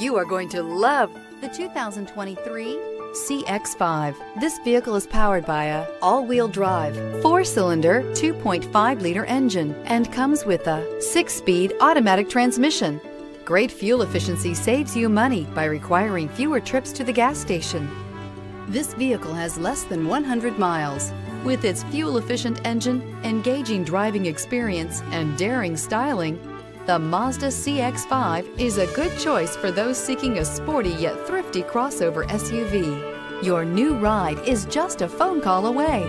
You are going to love the 2023 CX-5. This vehicle is powered by a all-wheel drive, four-cylinder, 2.5-liter engine and comes with a six-speed automatic transmission. Great fuel efficiency saves you money by requiring fewer trips to the gas station. This vehicle has less than 100 miles. With its fuel-efficient engine, engaging driving experience, and daring styling, the Mazda CX-5 is a good choice for those seeking a sporty yet thrifty crossover SUV. Your new ride is just a phone call away.